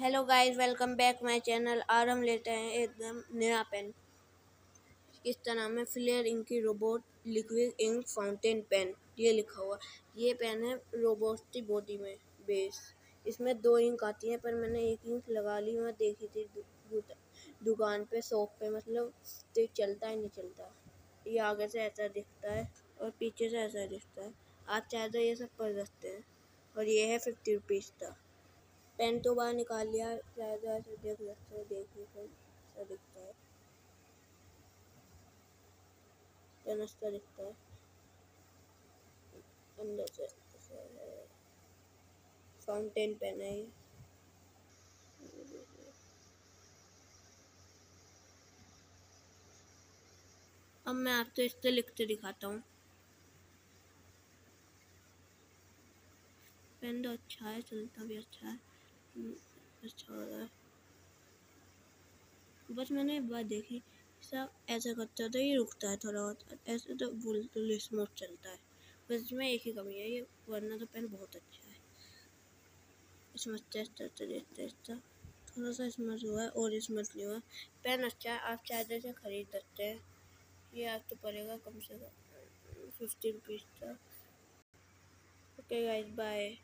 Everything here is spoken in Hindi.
Hello guys welcome back my channel आज हम लेते हैं एकदम नया पेन इसका नाम है फ्लेयर इंक की robot liquid ink fountain pen ये लिखा हुआ. ये पेन है रोबोट की बॉडी में बेस इसमें दो इंक आती है पर मैंने एक इंक लगा ली मैं देखी थी दु, दुकान पे शॉप पे मतलब तो चलता ही नहीं चलता. ये आगे से ऐसा दिखता है और पीछे से ऐसा दिखता है. आप चाहे तो ये सब कर सकते हैं. और ये है फिफ्टी रुपीज़ का. पेन तो बाहर निकाल लिया ज़्यादा ऐसे देख सकते हैं देखने को ऐसा दिखता है। पेन अच्छा दिखता है। अंदर से फाउंटेन पेन है अब मैं आपको इससे लिखते दिखाता हूँ। पेन तो अच्छा है, चलता भी अच्छा है। अच्छा हो रहा है। बस मैंने एक बार देखी सब ऐसा करता तो ये रुकता है थोड़ा बहुत ऐसे तो बिल्कुल स्मूथ चलता है। बस इसमें एक ही कमी है ये, वरना तो पेन बहुत अच्छा है। इसमें टेस्ट करते देखते इसका थोड़ा सा स्मूथ हुआ है और स्मूथ नहीं हुआ। पेन अच्छा है, आप चाहे से ख़रीद सकते हैं। ये आपको पड़ेगा कम से कम फिफ्टी रुपीज़ का ओके गाइस बाय